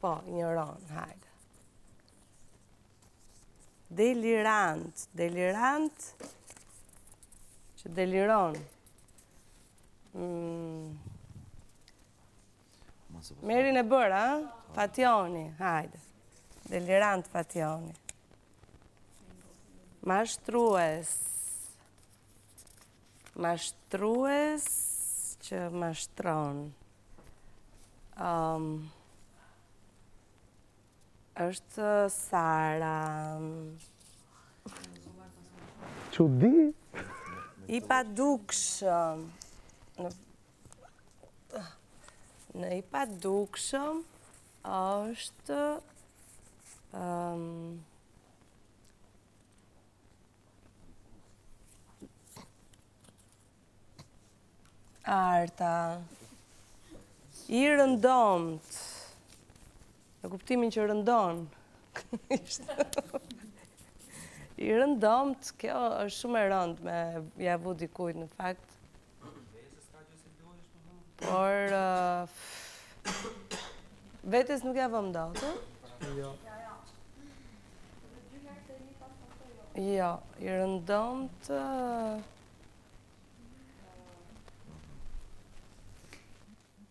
Po, një rrol, hajde. Delirant, delirant, që deliron. Mm. Merre e bëra? Fatjoni, hajde. Delirant, Fatjoni. Mashtrues. Mashtrues që mashtron. Um, është Sara. Çudi! I padukshëm. Në, në i padukshëm është... Um, Arta, i rëndomtë, në kuptimin që rëndon, i rëndomtë, kjo është shumë e rëndë me ia vu dikujt në fakt, Por... Vetes nuk ia vëmë dot. Jo. Jo, i rëndomtë...